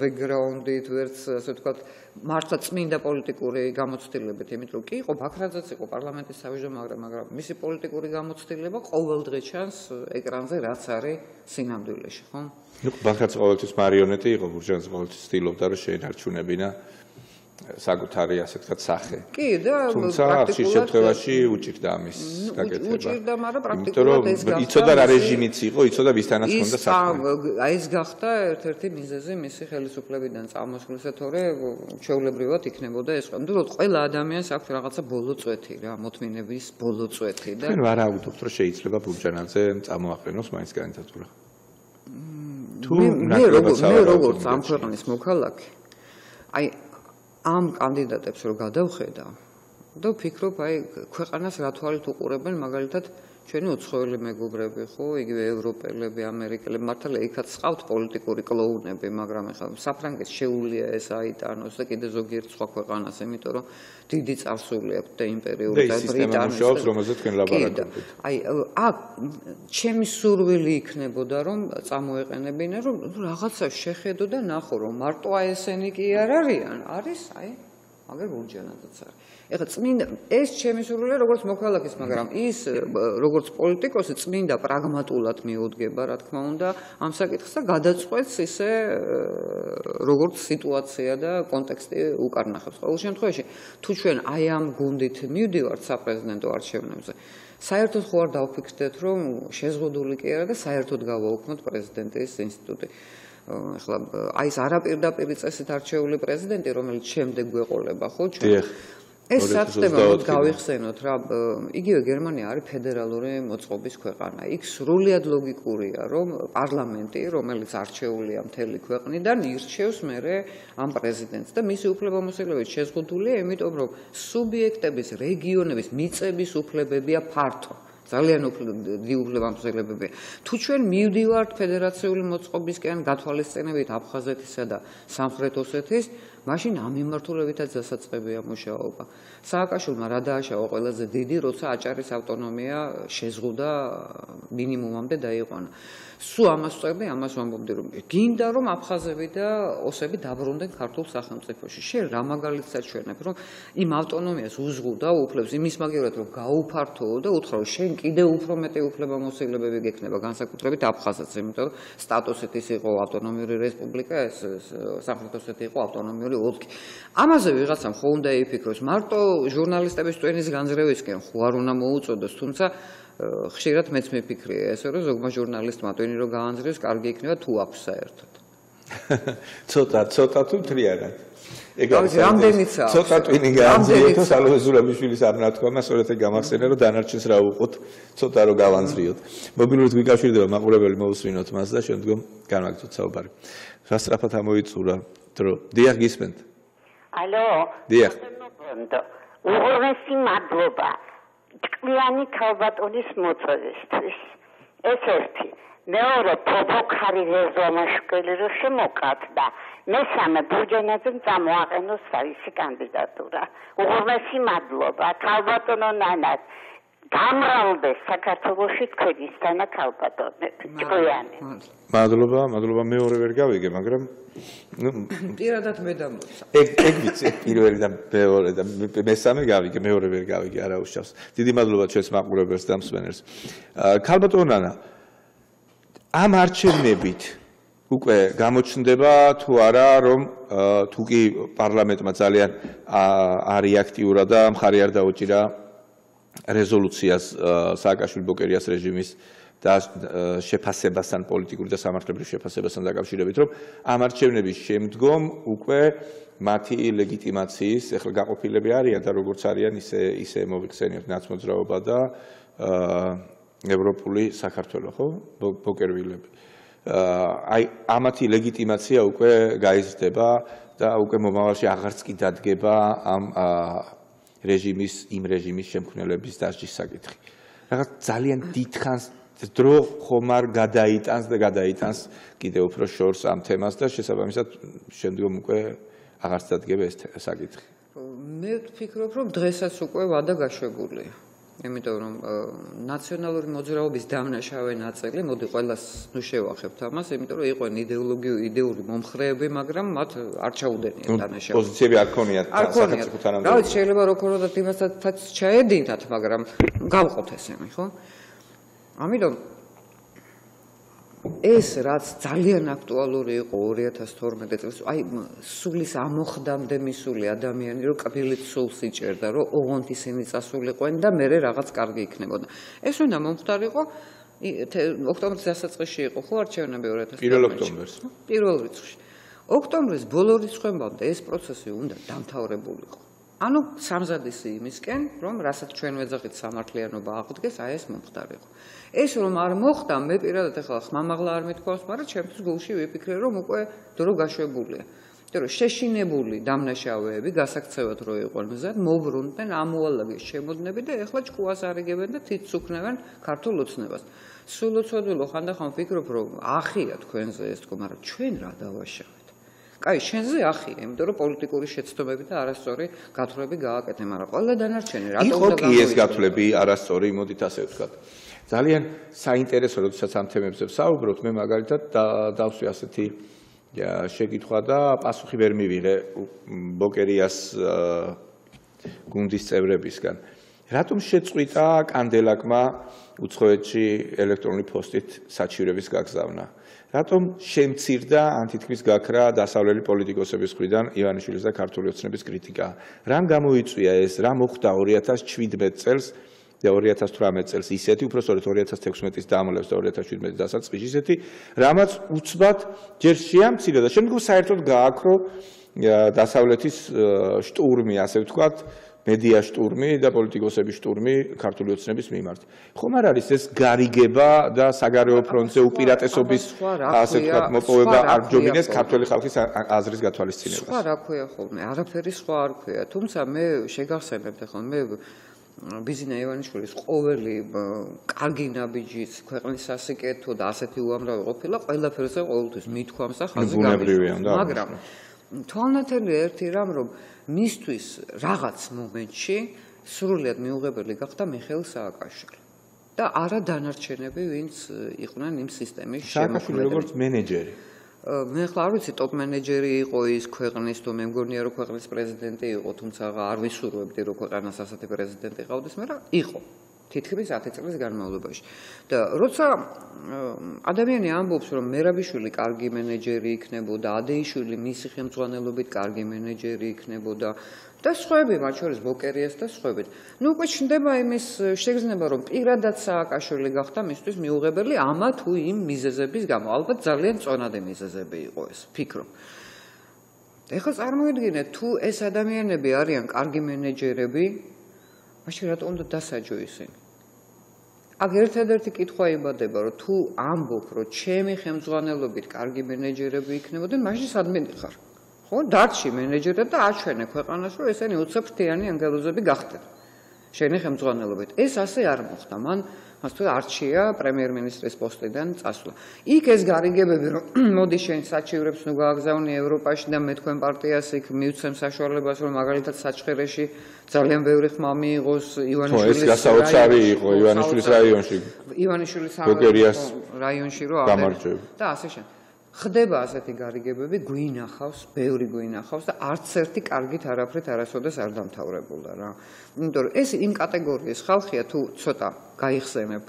ბექგრაუნდით, ვერც ასე ვთქვათ მართლა წმინდა პოლიტიკური გამოცდილებით, იმიტომ რომ კი იყო ბაქრაძეც იყო პარლამენტის თავმჯდომარე, მაგრამ მაგრამ მისი პოლიტიკური გამოცდილება ყოველ დღე ჩანს ეკრანზე, რაც არის სინამდვილეში, ხო? ნუ ბაქრაძე ყოველთვის მარიონეტი იყო, ბურჟანს ყოველთვის ცდილობდა რომ შეინარჩუნებინა საკუთარი ასე ვთქვათ სახე. კი და თუმცა ხშირ შემთხვევაში უჭირდა ამის გაკეთება. უჭირდა, მაგრამ პრაქტიკულად ეს გახდა. იცოდა რა რეჟიმიც იყო, იცოდა ვისთანაც ჰქონდა საქმე. აი ეს გახდა ერთ-ერთი მიზეზი მისი ხელისუფლებიდან წამოსვლისა, თორე ჩვეულებრივად იქნებოდა ეს. ნუ ყველა ადამიანს აქვს რაღაცა ბოლოწვეთი რა, მოთმინების ბოლოწვეთი და თქვენ ვარ აუდობთ რომ შეიძლება ბურჯანაძე წამოაყენოს მაინც კანდიდატურა. თუ მე როგორც მე როგორც ამ ქვეყნის მოქალაქე აი ამ კანდიდატებს რო გადავხედა და ვფიქრობ აი ქვეყანას რა თვალით უყურებენ მაგალითად ჩვენი უცხოელი მეგობრები ხო, იგივე ევროპელები, ამერიკელები, მართალია იქაც ყავთ პოლიტიკური კლოუნები, მაგრამ ეხლა საფრანგეთს შეუულია ეს აიტანოს და კიდე ზოგიერთ სხვა ქვეყანას, იმიტომ რომ დიდი წარსული აქვს და იმპერიული და ბრიტანეთის შოუს, რომელზეც თქვენ ლაბორატორიით. აი, აქ ჩემი სურვილი იქნებოდა, რომ წამოეყენებინა, რომ რაღაცა შეხედო და ნახო, რომ მარტო აი ესენი კი არ არიან, არის, აი, მაგერ გულჯანადაც არის. ეხლა წმინდა ეს ჩემი სურვილია როგორც მოქალაქის, მაგრამ ის როგორც პოლიტიკოსი წმინდა პრაგმატულად მიუდგება, რა თქმა უნდა, ამ საკითხს და გადაწყვეტს ისე როგორც სიტუაცია და კონტექსტი უკარნახებს. ყოველ შემთხვევაში, თუ ჩვენ აი ამ გუნდით მივდივართ საპრეზიდენტო არჩევნებზე, საერთოდ ხო არ დავფიქრდეთ, რომ შეზღუდული კი არა და საერთოდ გავაუქმოთ პრეზიდენტის ინსტიტუტი. ახლა აი ეს არაპირდაპირი წესით არჩეული პრეზიდენტი, რომელიც შემდეგ გვეყოლება, ხო ჩვენ? ეს საფრთხება მოდ გავიხსენოთ რა იგივე გერმანია არის ფედერალური მოწყობის ქვეყანა. იქ სრულად ლოგიკურია რომ პარლამენტი რომელიც არჩეულია მთელი ქვეყნიდან ირჩევს მერე ამ პრეზიდენტს და მისი უფლებამოსილებით შეზღუდულია იმიტომ რომ სუბიექტების რეგიონების მიწების უფლებებია ფართო. ძალიან უფლებამოსილებებია. თუ ჩვენ მივდივართ ფედერაციული მოწყობისკენ გათვალისწინებით აფხაზეთისა და სამხრეთ ოსეთის მაშინ ამ მიმართულებითაც დასაწყებია მუშაობა. სააკაშვილმა რა დააშავა ყველაზე დიდი, როცა აჭარის ავტონომია შეზღუდა მინიმუმამდე დაიყვანა. სულ ამას ვწერდი, ამას ვამბობდი, რომ გინდა რომ აფხაზები და ოსები დაბრუნდნენ ქართულ სახელმწიფოში. შენ რა მაგალითსაც ჩვენებ, რომ იმ ავტონომიას უზღუდა უფლებს იმის მაგერად რომ გაუფართოო და უთხრა რომ შენ კიდე უფრო მეტი უფლებამოსილებები გექნება განსაკუთრებით აფხაზეთს, იმიტომ რომ სტატუსით ის იყო ავტონომიური რესპუბლიკა, ეს სამხრეთ ოსეთი იყო ავტონომიური ოლქი. ამაზე ვიღაცამ ხო უნდა იფიქროს, მარტო ჟურნალისტების ტვენის განზრევისკენ ხო არ უნდა მოუწოდოს, თუმცა ხშირად მეც მეფიქრია ესე რომ ზოგმა ჟურნალისტმა ტვენი რო გაანზრევს, კარგი იქნება თუ აქვს საერთოდ. ცოტა, ცოტა თუ თრიარად. ეგ არის რამდენიცაა? ცოტა ტვენი გაანზრიოთ, სალოეზულაბიშვილის ამ ნათქვამა სწორედ ეგ გამახსენა რომ დანარჩენს რა უყოთ, ცოტა რო გავანზრიოთ. მობილურით ვიკავშირდება მაყურებელი მოусვინოთ მას და შემდგომ განვაგრძოთ საუბარი. სასწრაფად ამოიწურა დრო დიახ გისმენთ ალო დიახ უღრმესი მადლობა ტყვიანი ქალბატონის მოწოდისთვის ეს ერთი. მეორე პროფოკარი რეზომაშკელი რო შემოკათ და მესამე ბურჯანაძემ წამოაყენოს თავისი კანდიდატურა. უღრმესი მადლობა. ქალბატონო ნანას გამრავლდეს საქართველოსი თქვენისთანა ქალბატონები ტყვიანი მადლობა მადლობა მეორე ვერ გავიგე მაგრამ ნუ პირადად მე დამოცა. ეგ ეგ ვიცი პირველი და მეორე და მესამე გავიგე მეორე ვერ გავიგე არა უშავს დიდი მადლობა ჩვენს მაყურებელს და მსმენელს. ქალბატონანა ამ არჩევნებით უკვე გამოჩნდება თუ არა რომ თუ კი პარლამენტმა ძალიან არეაქტიურა და მხარი არ დაუჭირა რეზოლუციას სააკაშვილი ბოკერიას რეჟიმის და შეფასებასთან პოლიტიკური და სამართლებრივი შეფასებასთან დაკავშირებით რომ ამ არჩევნების შემდგომ უკვე მათი ლეგიტიმაციის ახლა გაყოფილები არიან და როგორც არიან ისე ისე მოვიხსენიოთ ნაცმოძრაობა და ევროპული საქართველოს ხო ბოკერვილები. აი ამათი ლეგიტიმაცია უკვე გაიზრდება და უკვე მომავალში აღარც კი დადგება ამ რეჟიმის იმ რეჟიმის შემქმნელების დასჯის საკითხი. რაღაც ძალიან დიდხანს დრო ხომ არ გადაიტანს და გადაიტანს კიდევ უფრო შორს ამ თემას და შესაბამისად შემდგომ უკვე აღარ დადგება ეს საკითხი. მე ვფიქრობ, რომ დღესაც უკვე ვადა გაშვებულია. იმიტომ რომ ნაციონალური მოძრაობის დამნაშავე ნაწილი, მოდი ყოველას ნუ შევახებთ ამას, იმიტომ რომ იყვნენ იდეოლოგიური იდეური მომხრეები, მაგრამ მათ არ ჩაუდენიათ დამნაშავე. პოზიციები არ ქონიათ სახელმწიფო თანამდებობაზე. რა ვიცი, შეიძლება როგორღაც იმასაც ჩაედინათ, მაგრამ გავყოთ ესენი, ხო? ამიტომ ეს რაც ძალიან აქტუალური იყო 2012 წელს, აი სულის ამოხდამდე მისული ადამიანი, რომ კბილით სულს იჭერდა, რომ ოღონდ ისინი წასულიყვენ და მე რაღაც კარგი იქნებოდა. ეს უნდა მომხდარიყო ოქტომბრის დასაწყისში იყო ხო არჩევნები 2012 1 ოქტომბერს. პირველ რიცხვში. ოქტომბრის ბოლო რიცხვებამდე ეს პროცესი უნდა დამთავრებულიყო. ანუ სამზადისი იმისკენ, რომ რასაც ჩვენ ვეძახით სამართლიანობა აღდგეს, აი ეს მომხდარიყო. ეს რომ არ მოხდა, მე პირადად ახლა ხმამაღლა არ მithქვავს, მაგრამ ჩემთვის გულში ვიფიქრე, რომ უკვე დრო გაშვებულია. იმიტომ რომ შეშინებული დამნაშავეები გასაქცევად რო იყვნენ მზად, მოbrunდნენ ამოალაგეს შემოდნები და ეხლა ჭკუას არიგებენ და თითს უქნევენ ქართულ ოცნებას. სულ უცოდვილო ხანდახან ვფიქრობ, რომ ახია თქვენზე ეს თქო, მაგრამ ჩვენ რა დავაშავ? კაი, შენზე ახია, იმიტომ რომ პოლიტიკური შეცდომები და არასწორი გათვლები გააკეთე, მაგრამ ყველა დანარჩენი რატომ უნდა გამოიწვია? იყო კი ეს გათვლები არასწორი, მოდით ასე ვთქვათ. ძალიან საინტერესო როდესაც ამ თემებზე ვსაუბრობთ, მე მაგალითად დავსვი ასეთი შეკითხვა და პასუხი ვერ მივიღე ბოკერიას გუნდის წევრებისგან. რატომ შეწყვიტა კანდელაკმა უცხოეთში ელექტრონული პოსტით საჩივრების გაგზავნა? რატომ შემცირდა ანთითქმის გაქრა დასავლელი პოლიტიკოსების მხრიდან ივანიშვილის და ქართული ოცნების კრიტიკა? რამ გამოიწვია ეს? რა მოხდა 2017 წელს და 2018 წელს ისეთი, უფრო სწორედ 2016-ის დამლევს და 2017-ის დასაწყისში ისეთი, რამაც უცბად ჯერ შეამცირა და შემდგომ საერთოდ გააქრო დასავლეთის შტურმი, ასე ვთქვათ, მედია შტურმი და პოლიტიკოსების შტურმი ქართული ოცნების მიმართ. ხომ არ არის ეს გარიგება და საგარეო ფრონტზე უპირატესობის ასე ვთქვათ მოპოვება არ ჯობინეს ქართული ხალხის აზრის გათვალისწინებას. სხვა რა ქვია ხოლმე? არაფერი სხვა არ ქვია. თუმცა მე შეგახსენებთ ახლა მე ბიზინა ივანიშვილის ყოველი კარგი ნაბიჯის ქვეყნის სასიკეთო და ასეთი უამრავი ყოფილა ყველაფერზე ყოველთვის მithქვამს და ხაზი გამიგებს. მაგრამ თვალნათელი ერთი რამ რომ მისთვის რაღაც მომენტში სრულად მიუღებელი გახდა მიხეილ სააკაშვილი და არა დანარჩენები ვინც იყვნენ იმ სისტემის შემოქმედები როგორც მენეჯერი? მე ხლა არ ვიცი ტოპ მენეჯერი იყო ის ქვეყნის თუ მე მგონია რომ ქვეყნის პრეზიდენტი იყო თუმცა არ ვისურვებდი რომ ქვეყანას ასეთი პრეზიდენტი ყავდეს მაგრამ იყო თითქმის 10 წლის განმავლობაში. და როცა ადამიანი ამბობს, რომ მერაბიშვილი კარგი მენეჯერი იქნებოდა, ადეიშვილი მისი ხელმძღვანელობით კარგი მენეჯერი იქნებოდა და სხვაები, მათ შორის ბოკერიას და სხვაები. ნუ უკვე ჩნდება იმის შეგრძნება, რომ პირადად სააკაშვილი გახდა მისთვის მიუღებელი ამა თუ იმ მიზეზების გამო. ალბათ ძალიან წონადი მიზეზები იყო ეს, ფიქრობ. ეხლა წარმოიდგინეთ, თუ ეს ადამიანები არიან კარგი მენეჯერები, მაშინ რატომ უნდა დასაჯო ისინი? აქ ერთადერთი კითხვა იბადება, რომ თუ ამბობ, რომ ჩემი ხელმძღვანელობით კარგი მენეჯერები იქნებოდნენ, მაშინ სადმე ხარ? ხო, დარჩი მენეჯერად და აჩვენე ქვეყანას, რომ ესენი უცებ-ფრთიანი ანგელოზები გახდნენ. შენი ხელმძღვანელობით. ეს ასე არ მოხდა. მან ასე არჩია პრემიერ-მინისტრის პოსტიდან წასვლა. იქ ეს გარიგებები, რომ მოდი შენ საჩივრებს ნუ გააგზავნი ევროპაში და მე თქვენ პარტიას იქ მივცემ საშუალებას, რომ მაგალითად საჩხერეში ძალიან ბევრი ხმა მიიღოს ივანიშვილის რაიონში. ხო, ეს გასაოცარი იყო ივანიშვილის რაიონში. ივანიშვილის რაიონში რო ამარჯვებ. და ასე შენ. ხდება ასეთი გარიგებები, გვინახავს, ბევრი გვინახავს და არც ერთი კარგით არაფრით არასოდეს არ დამთავრებულა რა. იმიტომ რომ ეს იმ კატეგორიის ხალხია თუ ცოტა გაიხსენებ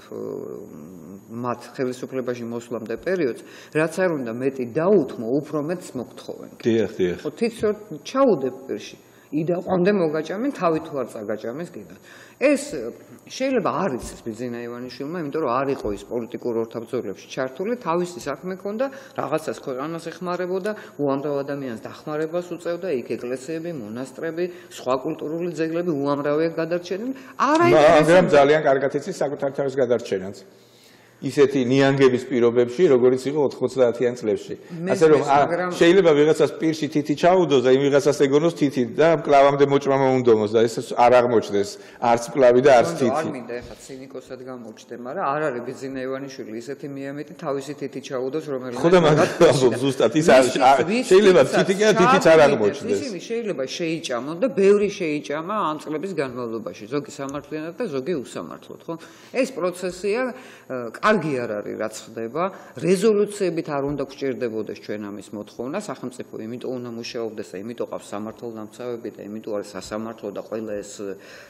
მათ ხელისუფლებაში მოსვლამდე პერიოდს, რაც არ უნდა მეტი დაუთმო, უფრო მეტს მოგთხოვენ. დიახ, დიახ. ხო, თითქოს ჩაუდებ პირში. იდა ყამდე მოგაჭამენ, თავი თუ არ წაგაჭამეს კიდე. ეს შეიძლება არ იცის ბიზინა ივანიშვილმა, იმიტომ რომ არ იყო ის პოლიტიკურ ორთაბრძოლებში ჩართული, თავისი საქმე ჰქონდა, რაღაცას ქვეყანას ეხმარებოდა, უამრავ ადამიანს დახმარებას უწევდა, იქ ეკლესიები, მონასტრები, სხვა კულტურული ძეგლები უამრავია გადარჩენილი. არა იმედი, მაგრამ ძალიან კარგად იცის საკუთარ თავის გადარჩენას. ისეთი ნიანგების პირობებში, როგორიც იყო 90-იან წლებში. ასე რომ შეიძლება ვიღაცას პირში თითი ჩაუდოს და იმ ვიღაცას ეგონოს თითი და კლავამდე მოჭრა მოუნდომოს და ეს არ აღმოჩნდეს არც კლავი და არც თითი. არ მინდა ეხლა ცინიკოსად გამოჩნდე, მაგრამ არ არის ბიზინა ივანიშვილი ისეთი მიამეტი თავისი თითი ჩაუდოს რომელიც ხო და მაგრამ ზუსტად ის არის შეიძლება თითი კი თითიც არ აღმოჩნდეს. ისინი შეიძლება შეიჭამონ და ბევრი შეიჭამა ამ წლების განმავლობაში, ზოგი სამართლიანად და ზოგი უსამართლოდ, ხო? ეს პროცესია კარგი არ არის რაც ხდება. რეზოლუციებით არ უნდა გჭირდებოდეს ჩვენ ამის მოთხოვნა სახელმწიფო იმიტომ უნდა მუშაობდეს და იმიტომ ყავს სამართალ დამცავები და იმიტომ არის სასამართლო და ყველა ეს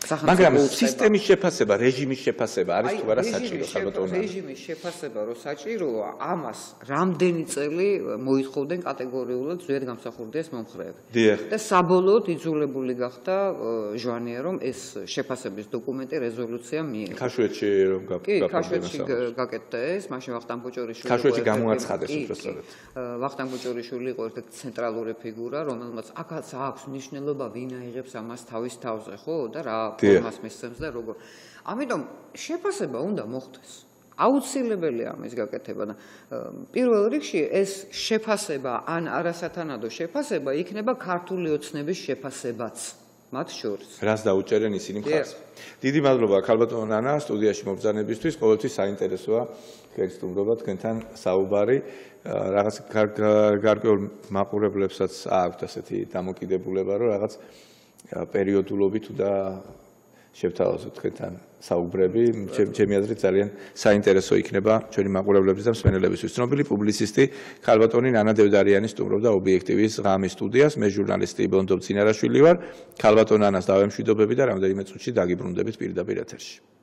სახელმწიფო მაგრამ სისტემის შეფასება რეჟიმის შეფასება არის თუ არა საჭირო საბატონო რეჟიმის შეფასება რო საჭიროა ამას რამდენი წელი მოითხოვდნენ კატეგორიულად ზედ გამსახურდეს მომხრეები. და საბოლოოდ იძულებული გახდა ჟვანია რომ ეს შეფასების დოკუმენტი რეზოლუცია მიიღო. ქაშვეთში რომ გაკეთდა ქაშვეთში გაკეთდა ეს მაშინ ვახტანგ ბოჭორიშვილი ქაშვეთში გამოაცხადეს უბრალოდ ვახტანგ ბოჭორიშვილი იყო ერთ-ერთი ცენტრალური ფიგურა რომელმაც აქაც აქვს მნიშვნელობა ვინ აიღებს ამას თავის თავზე ხო და რა ფორმას მისცემს და როგორ. ამიტომ შეფასება უნდა მოხდეს. აუცილებელია ამის გაკეთება და პირველ რიგში ეს შეფასება ან არასათანადო შეფასება იქნება ქართული ოცნების შეფასებაც მათ შორის. რას დაუჭერენ ისინი მხარს? დიდი მადლობა ქალბატონო ნანა სტუდიაში მობრძანებისთვის. ყოველთვის საინტერესოა თქვენ სტუმრობა თქვენთან საუბარი. რაღაც გარკვეულ მაყურებლებსაც აქვთ ასეთი დამოკიდებულება, რომ რაღაც პერიოდულობით თუ და შევთავაზოთ თქვენთან საუბრები. ჩემი აზრით ძალიან საინტერესო იქნება ჩვენი მაყურებლების და მსმენელებისთვის. ცნობილი პუბლიცისტი ქალბატონი ნანა დევდარიანი სტუმრობდა ობიექტივის ღამის სტუდიას. მე ჟურნალისტი ბონდობ წინარაშვილი ვარ. ქალბატონ ნანას დავემშვიდობები და რამდენიმე წუთში დაგიბრუნდებით პირდაპირ ეთერში.